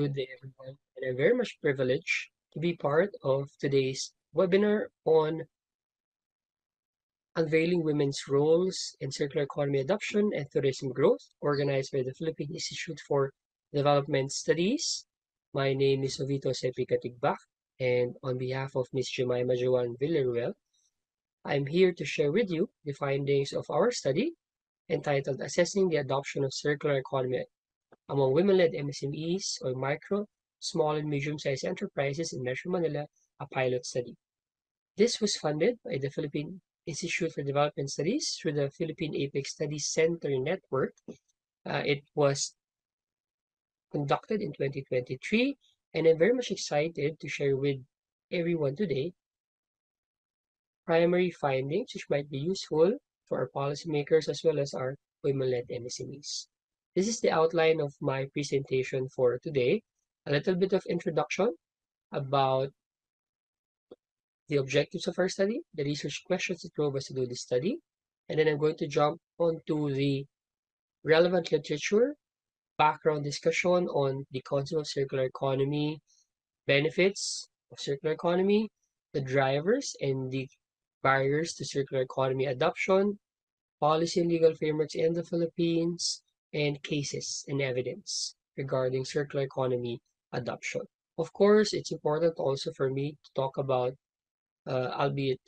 Good day, everyone. And I'm very much privileged to be part of today's webinar on unveiling women's roles in circular economy adoption and tourism growth, organized by the Philippine Institute for Development Studies. My name is Jovito Jose P. Katigbak, and on behalf of Ms. Jemimah Joanne Villaruel, I'm here to share with you the findings of our study entitled Assessing the Adoption of Circular Economy among women-led MSMEs or micro, small, and medium-sized enterprises in Metro Manila, a pilot study. This was funded by the Philippine Institute for Development Studies through the Philippine APEC Studies Center Network. Uh, it was conducted in 2023, and I'm very much excited to share with everyone today primary findings which might be useful for our policymakers as well as our women-led MSMEs. This is the outline of my presentation for today. A little bit of introduction about the objectives of our study, the research questions that drove us to do this study, and then I'm going to jump onto the relevant literature, background discussion on the concept of circular economy, benefits of circular economy, the drivers and the barriers to circular economy adoption, policy and legal frameworks in the Philippines, and cases and evidence regarding circular economy adoption. Of course, it's important also for me to talk about, uh, albeit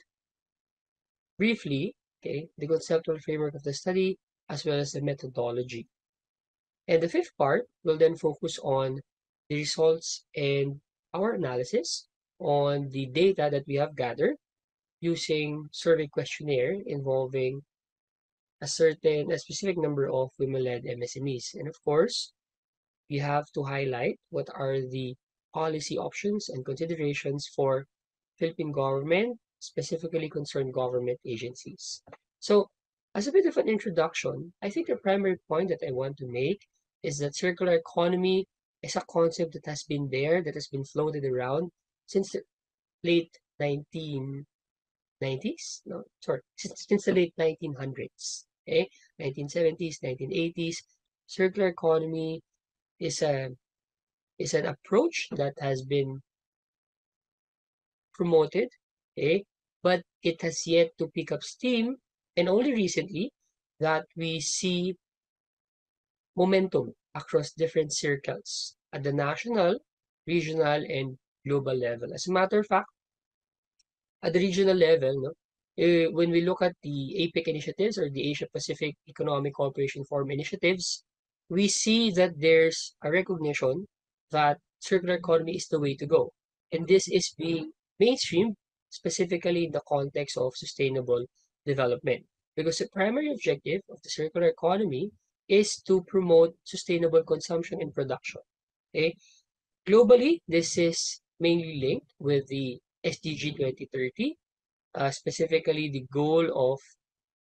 briefly, okay, the conceptual framework of the study as well as the methodology. And the fifth part will then focus on the results and our analysis on the data that we have gathered using survey questionnaire involving a certain, a specific number of women-led MSMEs. And of course, we have to highlight what are the policy options and considerations for Philippine government, specifically concerned government agencies. So as a bit of an introduction, I think the primary point that I want to make is that circular economy is a concept that has been there, that has been floated around since the late 1990s, no, sorry, since, since the late 1900s okay? 1970s 1980s circular economy is a is an approach that has been promoted okay? But it has yet to pick up steam and only recently that we see momentum across different circles at the national regional and global level. As a matter of fact at the regional level no, uh, when we look at the APEC initiatives or the Asia Pacific Economic Cooperation Forum initiatives, we see that there's a recognition that circular economy is the way to go. And this is being mainstreamed specifically in the context of sustainable development. Because the primary objective of the circular economy is to promote sustainable consumption and production. Okay? Globally, this is mainly linked with the SDG 2030, uh, specifically the goal of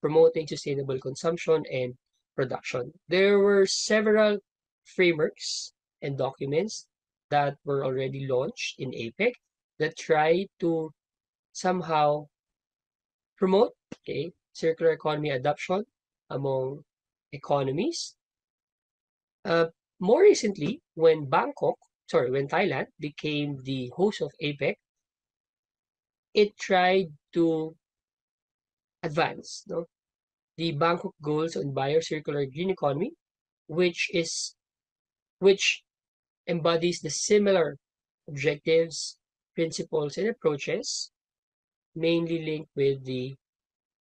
promoting sustainable consumption and production. There were several frameworks and documents that were already launched in APEC that try to somehow promote okay, circular economy adoption among economies. Uh, more recently, when Bangkok, sorry, when Thailand became the host of APEC, it tried to advance no? the Bangkok goals on biocircular green economy, which is which embodies the similar objectives, principles, and approaches, mainly linked with the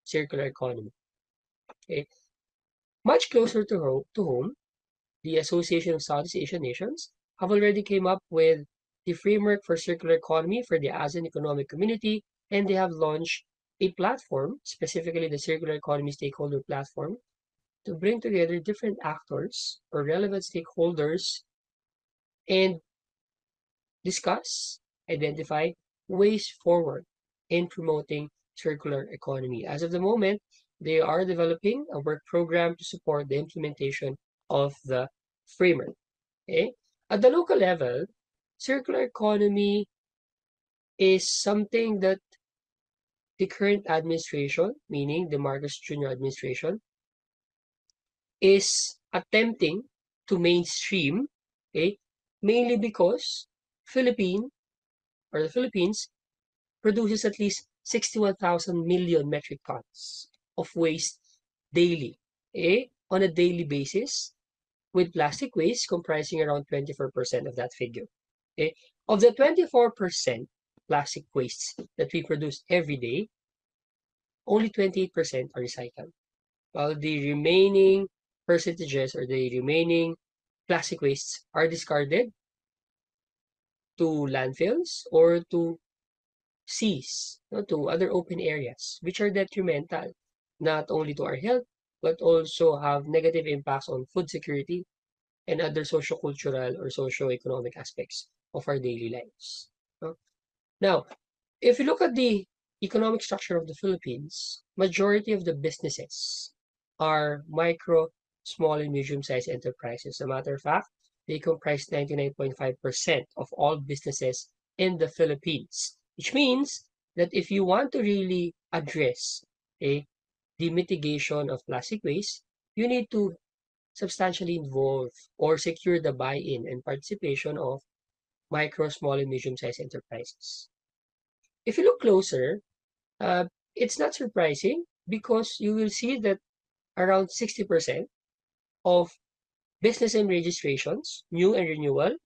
circular economy. Okay. Much closer to home, to home, the Association of Southeast Asian Nations have already came up with the framework for circular economy for the ASEAN Economic Community and they have launched a platform, specifically the Circular Economy Stakeholder Platform, to bring together different actors or relevant stakeholders and discuss, identify ways forward in promoting circular economy. As of the moment, they are developing a work program to support the implementation of the framework. Okay? At the local level, circular economy is something that the current administration, meaning the Marcos Jr. administration, is attempting to mainstream okay, mainly because Philippine or the Philippines produces at least 61,000 million metric tons of waste daily, eh, on a daily basis, with plastic waste comprising around 24% of that figure. Okay? Of the 24% plastic wastes that we produce every day, only 28% are recycled, while the remaining percentages or the remaining plastic wastes are discarded to landfills or to seas, to other open areas, which are detrimental not only to our health, but also have negative impacts on food security and other socio-cultural or socio-economic aspects of our daily lives. Now, if you look at the economic structure of the Philippines, majority of the businesses are micro, small, and medium-sized enterprises. As a matter of fact, they comprise 99.5% of all businesses in the Philippines, which means that if you want to really address okay, the mitigation of plastic waste, you need to substantially involve or secure the buy-in and participation of micro, small, and medium-sized enterprises. If you look closer, uh, it's not surprising because you will see that around 60% of business and registrations, new and renewal,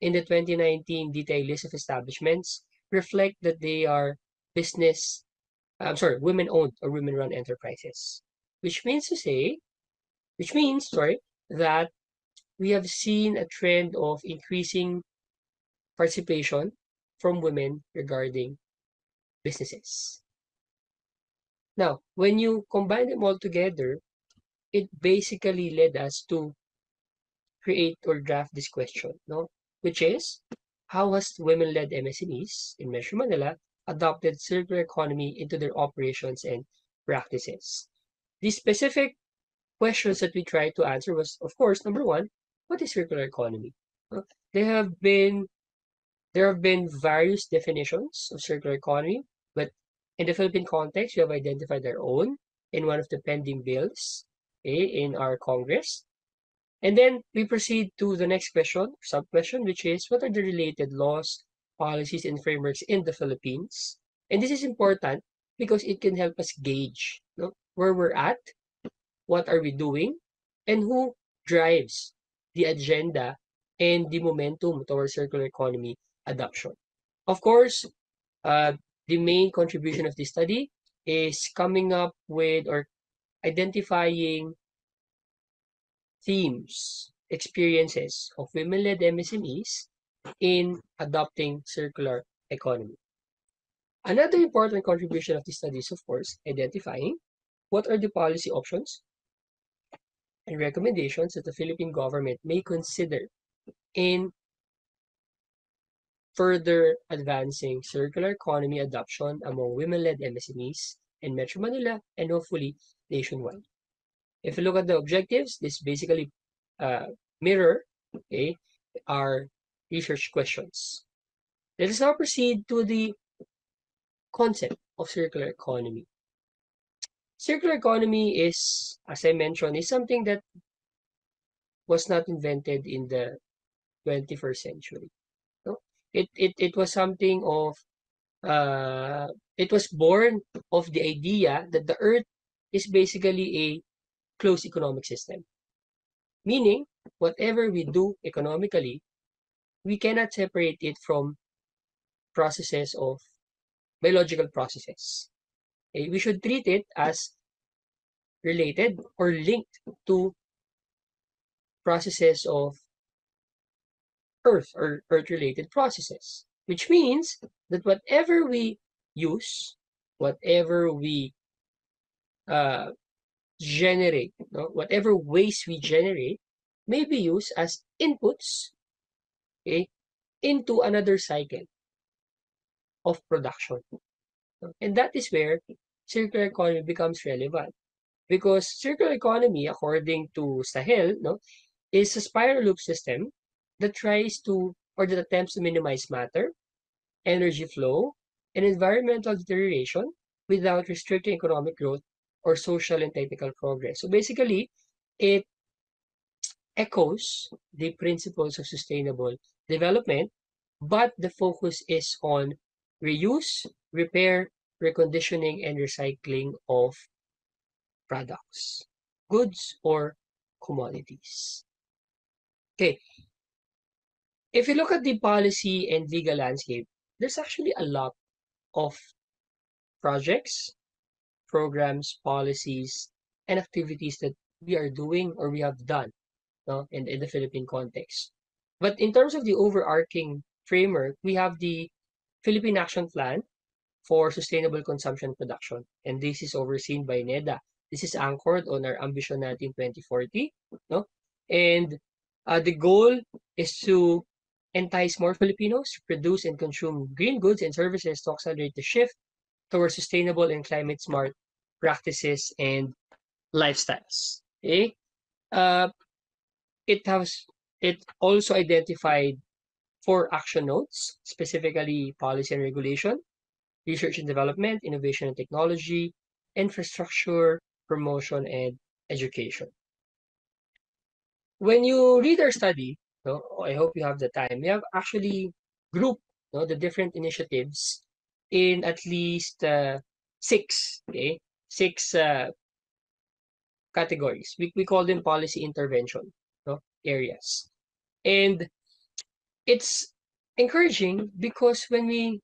in the 2019 detailed list of establishments reflect that they are business, I'm sorry, women-owned or women-run enterprises, which means to say, which means, sorry, that we have seen a trend of increasing participation from women regarding businesses. Now, when you combine them all together, it basically led us to create or draft this question, no? Which is, how has women-led MSMEs in Metro Manila adopted circular economy into their operations and practices? The specific questions that we tried to answer was, of course, number one, what is circular economy? There have been there have been various definitions of circular economy, but in the Philippine context, we have identified our own in one of the pending bills okay, in our Congress. And then we proceed to the next question, sub-question, which is what are the related laws, policies, and frameworks in the Philippines? And this is important because it can help us gauge where we're at, what are we doing, and who drives the agenda and the momentum towards circular economy adoption. Of course, uh, the main contribution of this study is coming up with or identifying themes, experiences of women-led MSMEs in adopting circular economy. Another important contribution of this study is, of course, identifying what are the policy options and recommendations that the Philippine government may consider in further advancing circular economy adoption among women-led MSMEs in Metro Manila and hopefully nationwide. If you look at the objectives, this basically uh, mirror okay, our research questions. Let us now proceed to the concept of circular economy. Circular economy is, as I mentioned, is something that was not invented in the 21st century. It, it, it was something of, uh, it was born of the idea that the earth is basically a closed economic system. Meaning, whatever we do economically, we cannot separate it from processes of biological processes. Okay? We should treat it as related or linked to processes of earth or earth-related processes, which means that whatever we use, whatever we uh, generate, no? whatever waste we generate may be used as inputs okay, into another cycle of production. And that is where circular economy becomes relevant. Because circular economy, according to Sahel, no, is a spiral loop system that tries to or that attempts to minimize matter, energy flow, and environmental deterioration without restricting economic growth or social and technical progress. So basically, it echoes the principles of sustainable development, but the focus is on reuse, repair, reconditioning, and recycling of products, goods, or commodities. Okay. If you look at the policy and legal landscape, there's actually a lot of projects, programs, policies, and activities that we are doing or we have done no, in, in the Philippine context. But in terms of the overarching framework, we have the Philippine Action Plan for Sustainable Consumption Production. And this is overseen by NEDA. This is anchored on our AmBisyon Natin 2040. No? And uh, the goal is to entice more Filipinos to produce and consume green goods and services to accelerate the shift towards sustainable and climate smart practices and lifestyles. Okay? Uh, it has it also identified four action notes, specifically policy and regulation, research and development, innovation and technology, infrastructure, promotion, and education. When you read our study, no, I hope you have the time, we have actually grouped the different initiatives in at least uh, six, okay, six uh, categories. We, we call them policy intervention no, areas. And it's encouraging because when we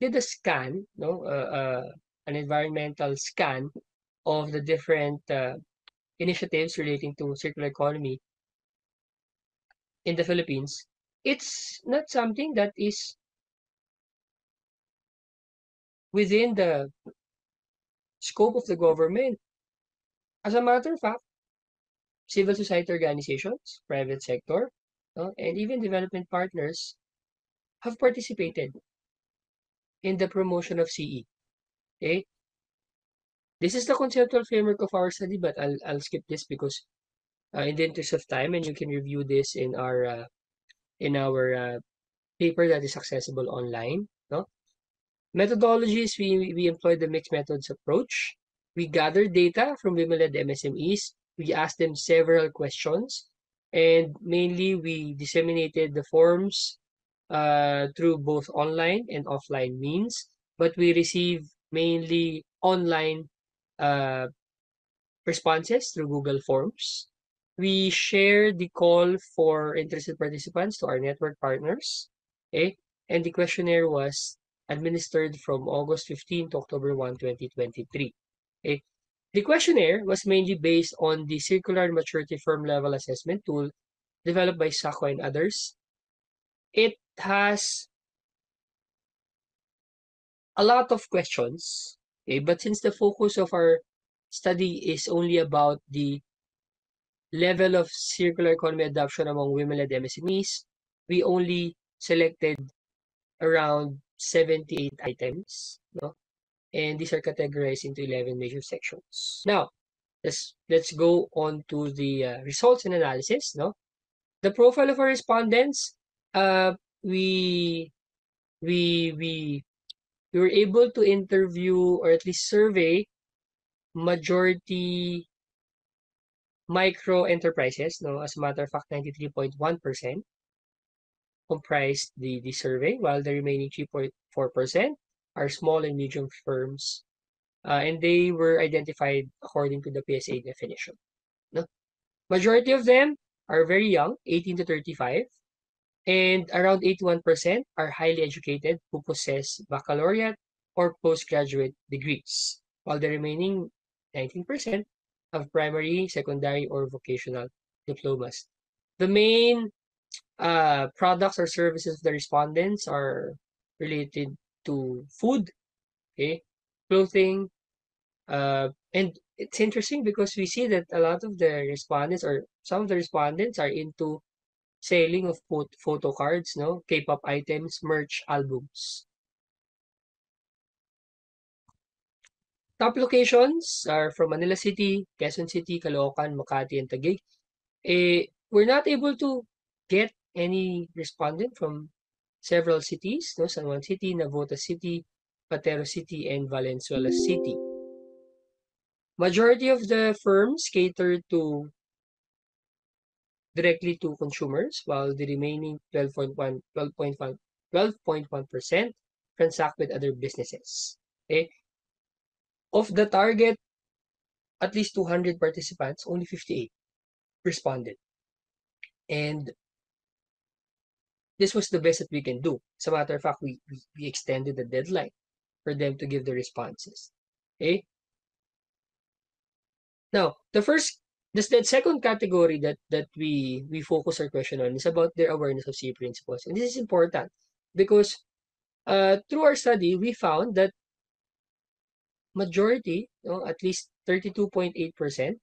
did a scan, no, uh, uh, an environmental scan of the different uh, initiatives relating to circular economy in the Philippines, it's not something that is within the scope of the government. As a matter of fact, civil society organizations, private sector, uh, and even development partners have participated in the promotion of CE. Okay? This is the conceptual framework of our study, but I'll, I'll skip this because uh, in the interest of time, and you can review this in our uh, in our uh, paper that is accessible online. No? Methodologies, we, we employ the mixed methods approach. We gather data from women-led MSMEs. We ask them several questions. And mainly, we disseminated the forms uh, through both online and offline means. But we receive mainly online uh, responses through Google Forms. We share the call for interested participants to our network partners. Okay? And the questionnaire was administered from August 15 to October 1, 2023. Okay. The questionnaire was mainly based on the Circular Maturity Firm Level Assessment tool developed by SACO and others. It has a lot of questions, okay, but since the focus of our study is only about the level of circular economy adoption among women-led MSMEs, we only selected around 78 items, no? And these are categorized into 11 major sections. Now, let's let's go on to the uh, results and analysis, no? The profile of our respondents, uh, we we we we were able to interview or at least survey majority micro enterprises, no? As a matter of fact, 93.1% comprised the, the survey, while the remaining 3.4% are small and medium firms. Uh, and they were identified according to the PSA definition. No? Majority of them are very young, 18 to 35, and around 81% are highly educated who possess baccalaureate or postgraduate degrees, while the remaining 19% have primary, secondary, or vocational diplomas. The main uh, products or services of the respondents are related to food, okay, clothing, uh, and it's interesting because we see that a lot of the respondents or some of the respondents are into selling of photo cards, no, K-pop items, merch, albums. Top locations are from Manila City, Quezon City, Caloocan, Makati, and Taguig. Eh, we're not able to get any respondent from several cities, no? San Juan City, Navotas City, Pateros City, and Valenzuela City. Majority of the firms cater to directly to consumers, while the remaining 12.1 12.1 12.1% transact with other businesses. Okay? Of the target, at least 200 participants, only 58 responded. And this was the best that we can do. As a matter of fact, we, we, we extended the deadline for them to give the responses. Okay? Now, the first, this the second category that that we we focus our question on is about their awareness of CE principles, and this is important because uh, through our study we found that majority, know, at least thirty two point eight percent,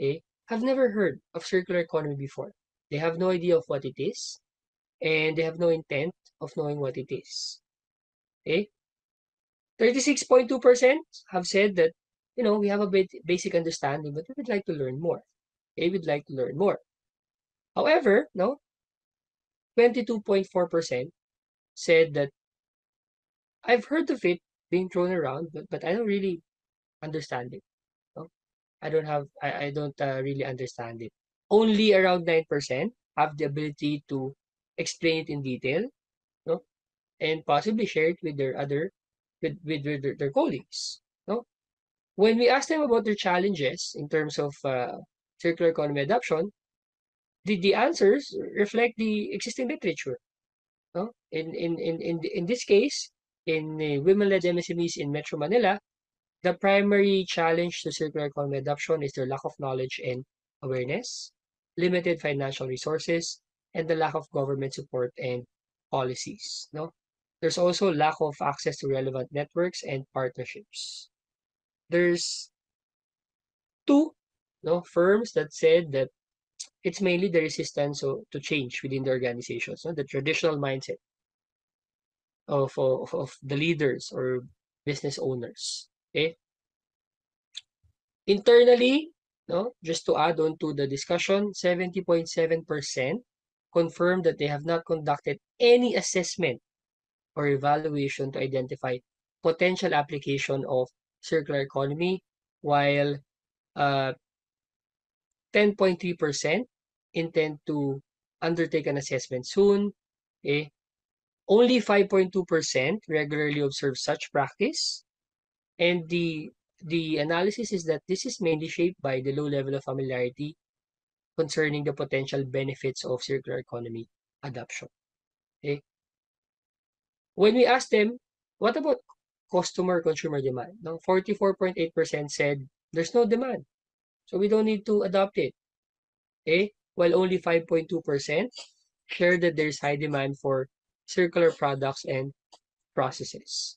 eh, have never heard of circular economy before. They have no idea of what it is, and they have no intent of knowing what it is. Okay? 36.2% have said that, you know, we have a bit basic understanding, but we would like to learn more. Okay, we'd like to learn more. However, no, 22.4% said that I've heard of it being thrown around, but, but I don't really understand it. No? I don't have, I, I don't uh, really understand it. Only around 9% have the ability to explain it in detail, no? And possibly share it with their other with, with, with their, their colleagues. No? When we ask them about their challenges in terms of uh, circular economy adoption, the, the answers reflect the existing literature. No? In, in, in, in, in this case, in uh, women-led MSMEs in Metro Manila, the primary challenge to circular economy adoption is their lack of knowledge and awareness, limited financial resources, and the lack of government support and policies. No? There's also lack of access to relevant networks and partnerships. There's two no, firms that said that it's mainly the resistance to, to change within the organizations, no? the traditional mindset of, of, of the leaders or business owners. Okay. Internally, no, just to add on to the discussion, 70.7% confirmed that they have not conducted any assessment or evaluation to identify potential application of circular economy, while uh, 10.3% intend to undertake an assessment soon. Okay? Only 5.2% regularly observe such practice. And the, the analysis is that this is mainly shaped by the low level of familiarity concerning the potential benefits of circular economy adoption. Okay? When we asked them, what about customer consumer demand? No, 44.8% said there's no demand. So we don't need to adopt it. Okay? While only 5.2% share that there's high demand for circular products and processes.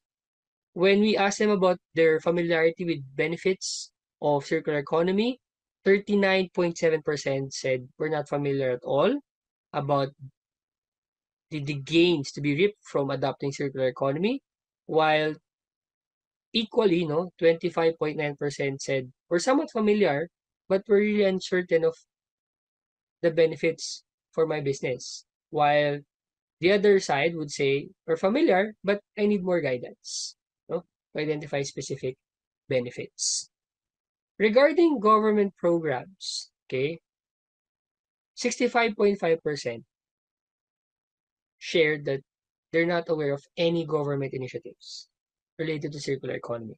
When we ask them about their familiarity with benefits of circular economy, 39.7% said we're not familiar at all about the, the gains to be reaped from adopting circular economy, while equally, no, 25.9% said we're somewhat familiar, but we're really uncertain of the benefits for my business. While the other side would say we're familiar, but I need more guidance no, to identify specific benefits. Regarding government programs, okay, 65.5% shared that they're not aware of any government initiatives related to circular economy.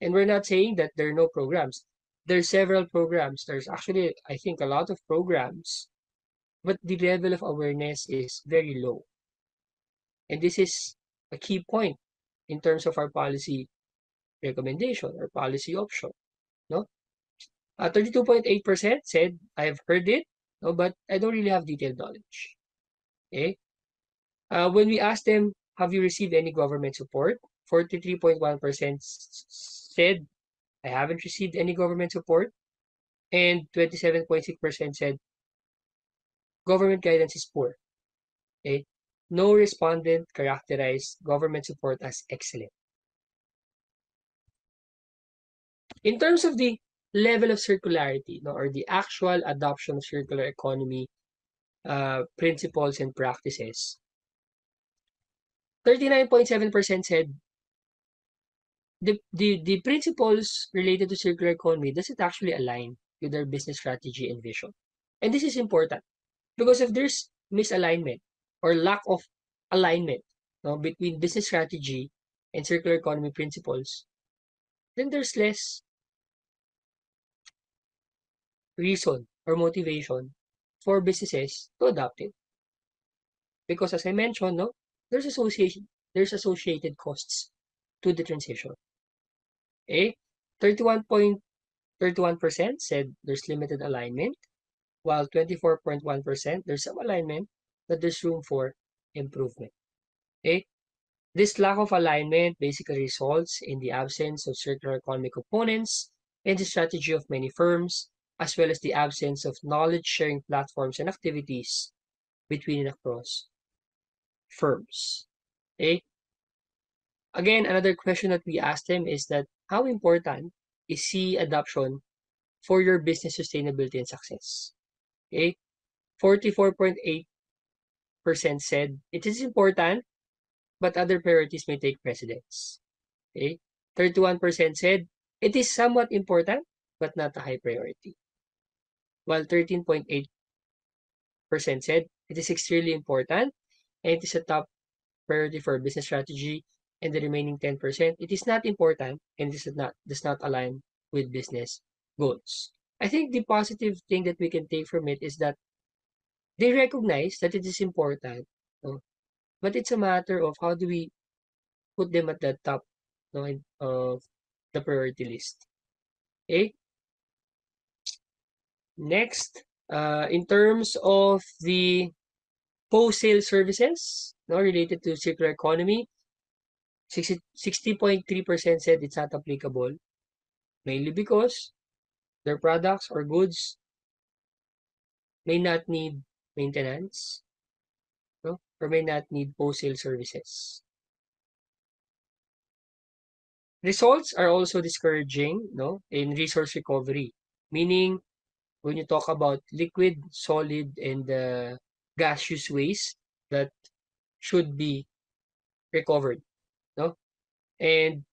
And we're not saying that there are no programs. There's several programs. There's actually, I think, a lot of programs, but the level of awareness is very low. And this is a key point in terms of our policy recommendation or policy option. No? Uh, 32.8% said, I've heard it, no, but I don't really have detailed knowledge. Okay? Uh, when we asked them, have you received any government support? 43.1% said, I haven't received any government support. And 27.6% said, government guidance is poor. Okay? No respondent characterized government support as excellent. In terms of the level of circularity no, or the actual adoption of circular economy uh, principles and practices, 39.7% said the, the, the principles related to circular economy doesn't actually align with their business strategy and vision. And this is important because if there's misalignment or lack of alignment no, between business strategy and circular economy principles, then there's less reason or motivation for businesses to adopt it. Because as I mentioned, no, there's association, there's associated costs to the transition. Eh? Okay, 31.31% said there's limited alignment, while 24.1% there's some alignment, but there's room for improvement. Okay, this lack of alignment basically results in the absence of circular economy components in the strategy of many firms, as well as the absence of knowledge sharing platforms and activities between and across firms. Okay. Again, another question that we asked them is that how important is CE adoption for your business sustainability and success? Okay. 44.8% said it is important but other priorities may take precedence. Okay? 31% said it is somewhat important but not a high priority. While 13.8% said it is extremely important and it is a top priority for business strategy and the remaining 10% it is not important and this not does not align with business goals. I think the positive thing that we can take from it is that they recognize that it is important no? But it's a matter of how do we put them at the top no, of the priority list. Okay. Next, uh, in terms of the post-sale services no, related to circular economy, 60.3% said it's not applicable, mainly because their products or goods may not need maintenance no? or may not need post-sale services. Results are also discouraging no, in resource recovery, meaning when you talk about liquid, solid, and uh, gaseous waste that should be recovered. No? And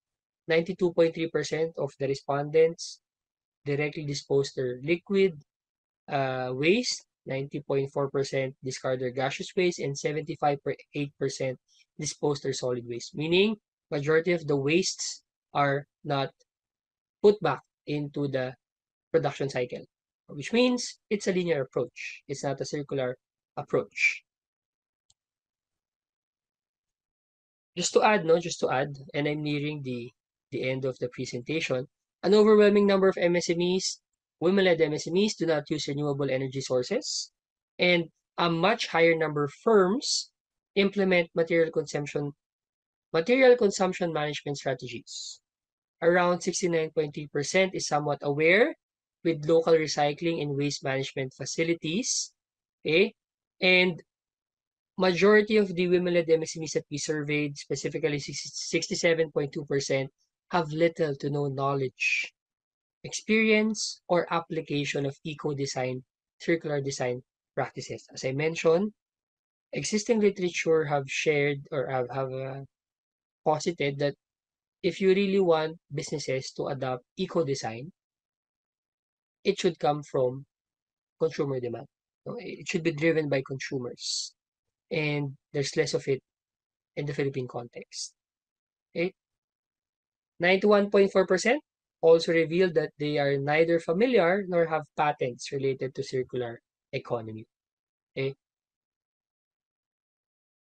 92.3% of the respondents directly dispose their liquid uh, waste 90.4% discard their gaseous waste, and 75.8% dispose their solid waste. Meaning, majority of the wastes are not put back into the production cycle, which means it's a linear approach. It's not a circular approach. Just to add, no, just to add, and I'm nearing the, the end of the presentation, an overwhelming number of MSMEs Women-led MSMEs do not use renewable energy sources, and a much higher number of firms implement material consumption material consumption management strategies. Around 69.3% is somewhat aware with local recycling and waste management facilities. Okay? And majority of the women-led MSMEs that we surveyed, specifically 67.2%, have little to no knowledge experience or application of eco-design, circular design practices. As I mentioned, existing literature have shared or have, have uh, posited that if you really want businesses to adopt eco-design, it should come from consumer demand. It should be driven by consumers. And there's less of it in the Philippine context. Okay? 91.4% also revealed that they are neither familiar nor have patents related to circular economy. Okay.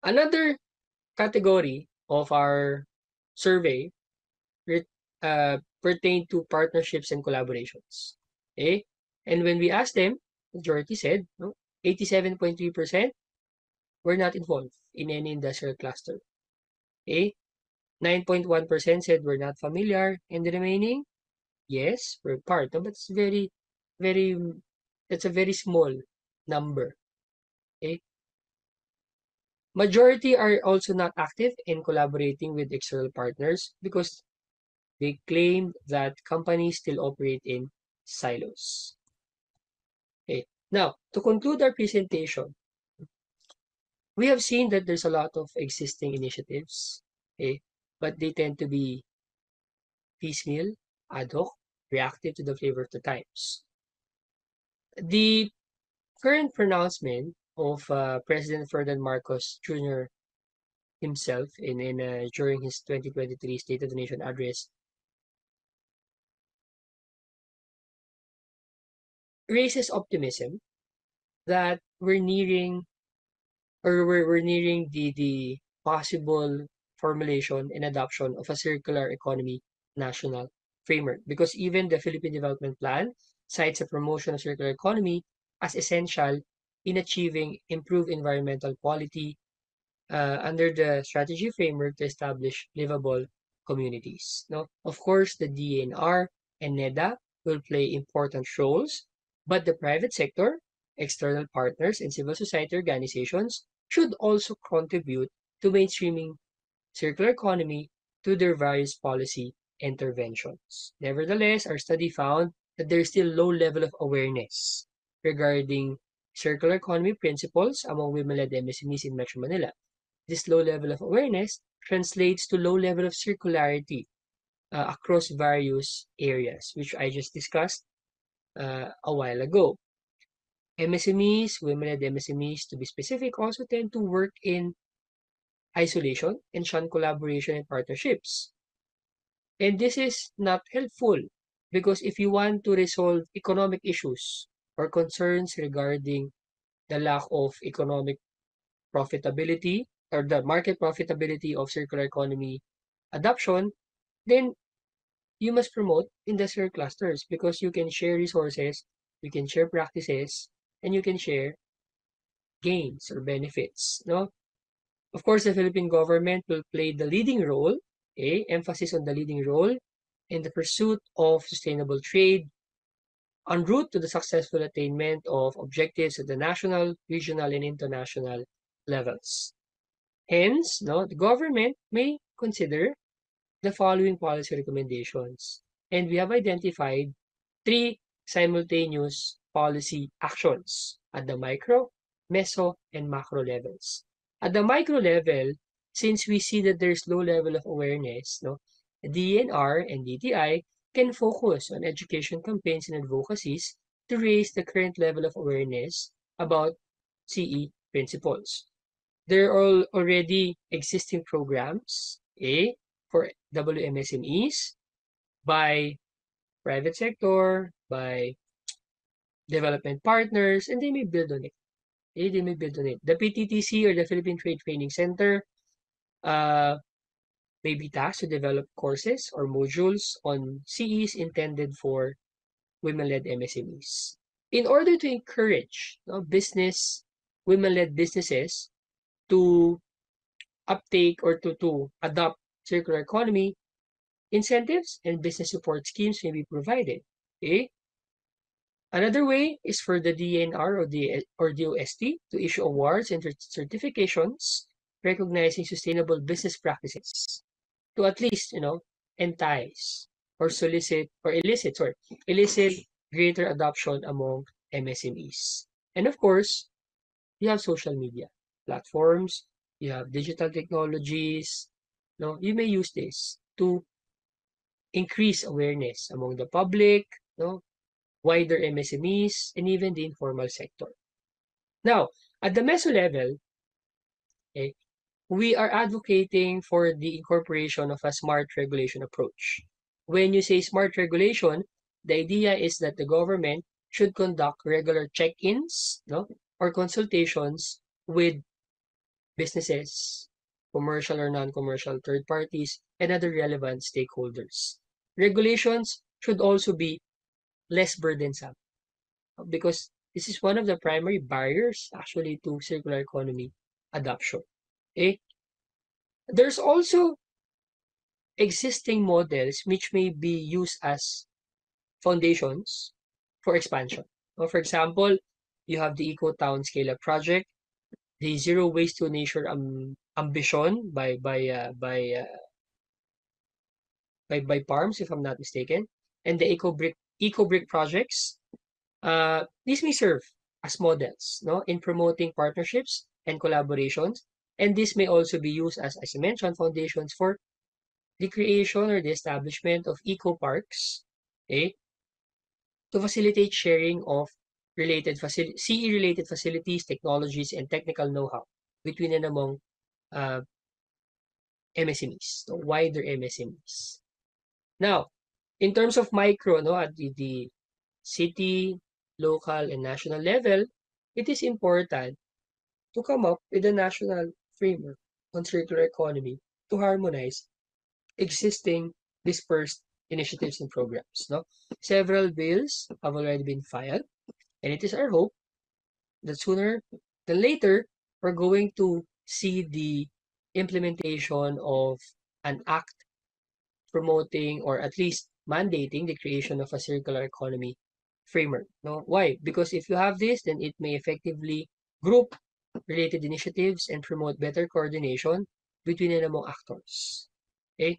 Another category of our survey uh, pertain to partnerships and collaborations. Okay. And when we asked them, majority said, 87.3% were not involved in any industrial cluster. Okay. 9.1% said we're not familiar, and the remaining Yes, we're part, of. but it's very, very, it's a very small number. Okay. Majority are also not active in collaborating with external partners because they claim that companies still operate in silos. Okay. Now, to conclude our presentation, we have seen that there's a lot of existing initiatives, okay, but they tend to be piecemeal, ad hoc, reactive to the flavor of the times. The current pronouncement of uh, President Ferdinand Marcos Jr. himself in, in uh, during his 2023 State of the Nation address raises optimism that we're nearing or we're, we're nearing the, the possible formulation and adoption of a circular economy national framework because even the Philippine Development Plan cites a promotion of circular economy as essential in achieving improved environmental quality uh, under the strategy framework to establish livable communities. No? Of course, the DENR and NEDA will play important roles, but the private sector, external partners, and civil society organizations should also contribute to mainstreaming circular economy to their various policy interventions. Nevertheless, our study found that there is still low level of awareness regarding circular economy principles among women-led MSMEs in Metro Manila. This low level of awareness translates to low level of circularity uh, across various areas, which I just discussed uh, a while ago. MSMEs, women-led MSMEs to be specific, also tend to work in isolation and shun collaboration and partnerships. And this is not helpful because if you want to resolve economic issues or concerns regarding the lack of economic profitability or the market profitability of circular economy adoption, then you must promote industrial clusters because you can share resources, you can share practices, and you can share gains or benefits. No? Of course, the Philippine government will play the leading role, okay? emphasis on the leading role in the pursuit of sustainable trade en route to the successful attainment of objectives at the national, regional, and international levels. Hence, no, the government may consider the following policy recommendations. And we have identified three simultaneous policy actions at the micro, meso, and macro levels. At the micro level, since we see that there's low level of awareness, no, DENR and DTI can focus on education campaigns and advocacies to raise the current level of awareness about CE principles. There are already existing programs, A, for WMSMEs by private sector, by development partners, and they may build on it. They may build on it. The PTTC or the Philippine Trade Training Center uh, may be tasked to develop courses or modules on CEs intended for women-led MSMEs. In order to encourage business, women-led businesses to uptake or to, to adopt circular economy, incentives and business support schemes may be provided. Okay? Another way is for the DENR or the or DOST to issue awards and certifications recognizing sustainable business practices to at least, you know, entice or solicit or elicit, sorry, elicit greater adoption among MSMEs. And of course, you have social media platforms, you have digital technologies. No, you may use this to increase awareness among the public, no, wider MSMEs, and even the informal sector. Now, at the meso level, okay, we are advocating for the incorporation of a smart regulation approach. When you say smart regulation, the idea is that the government should conduct regular check-ins no, or consultations with businesses, commercial or non-commercial third parties, and other relevant stakeholders. Regulations should also be less burdensome because this is one of the primary barriers actually to circular economy adoption. Okay? Eh, there's also existing models which may be used as foundations for expansion. For example, you have the Eco Town Scale Up project, the zero waste to nature um, ambition by by uh, by uh, by by Parms, if I'm not mistaken, and the Eco Brick Eco Brick projects. Uh, these may serve as models, no, in promoting partnerships and collaborations, and this may also be used as, as I mentioned, foundations for the creation or the establishment of eco parks, okay, to facilitate sharing of related facility, CE related facilities, technologies, and technical know-how between and among uh, MSMEs, so wider MSMEs. Now, in terms of micro, no, at the, the city, local, and national level, it is important to come up with a national framework on circular economy to harmonize existing dispersed initiatives and programs. No? Several bills have already been filed, and it is our hope that sooner than later, we're going to see the implementation of an act promoting or at least mandating the creation of a circular economy framework. No? Why? Because if you have this, then it may effectively group related initiatives and promote better coordination between and among actors. Okay?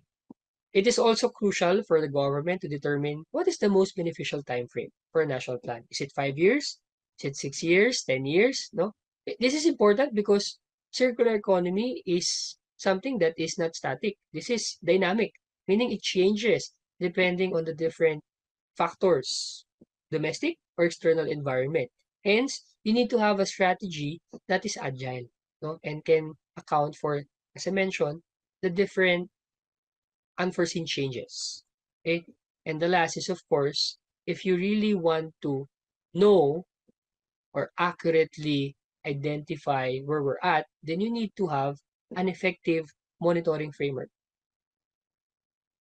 It is also crucial for the government to determine what is the most beneficial time frame for a national plan. Is it five years? Is it six years? Ten years? No? This is important because circular economy is something that is not static. This is dynamic, meaning it changes depending on the different factors, domestic or external environment. Hence, you need to have a strategy that is agile no? and can account for, as I mentioned, the different unforeseen changes. Okay? And the last is, of course, if you really want to know or accurately identify where we're at, then you need to have an effective monitoring framework.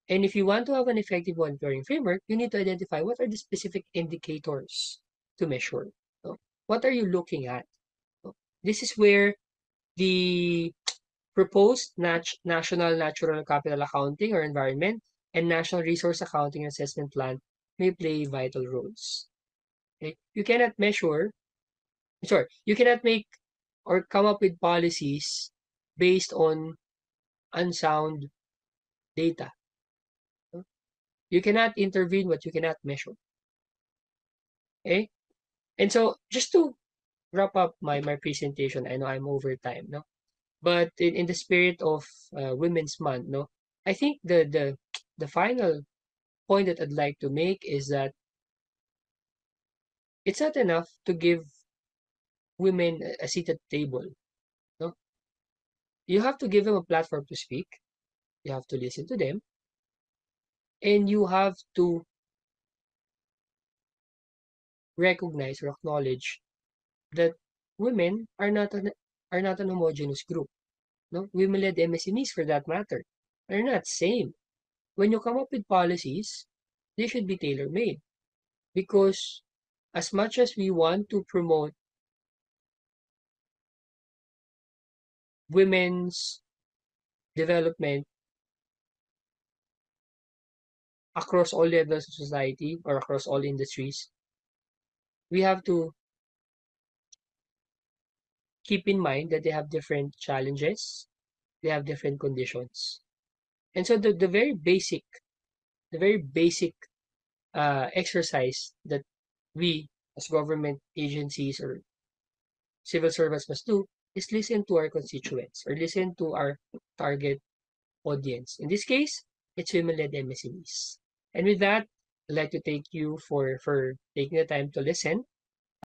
And if you want to have an effective monitoring framework, you need to identify what are the specific indicators to measure. So, what are you looking at? So, this is where the proposed nat National Natural Capital Accounting or Environment and National Resource Accounting Assessment Plan may play vital roles. Okay? You cannot measure, sorry, you cannot make or come up with policies based on unsound data. You cannot intervene what you cannot measure. Okay? And so just to wrap up my, my presentation, I know I'm over time, no? But in, in the spirit of uh, Women's Month, no, I think the the the final point that I'd like to make is that it's not enough to give women a seat at the table. No, you have to give them a platform to speak. You have to listen to them, and you have to recognize or acknowledge that women are not an are not an homogeneous group. No? Women-led MSMEs, for that matter, are not same. When you come up with policies, they should be tailor-made. Because as much as we want to promote women's development across all levels of society or across all industries, we have to keep in mind that they have different challenges, they have different conditions. And so the, the very basic, the very basic uh, exercise that we as government agencies or civil servants must do is listen to our constituents or listen to our target audience. In this case, it's women-led MSMEs. And with that, I'd like to thank you for, for taking the time to listen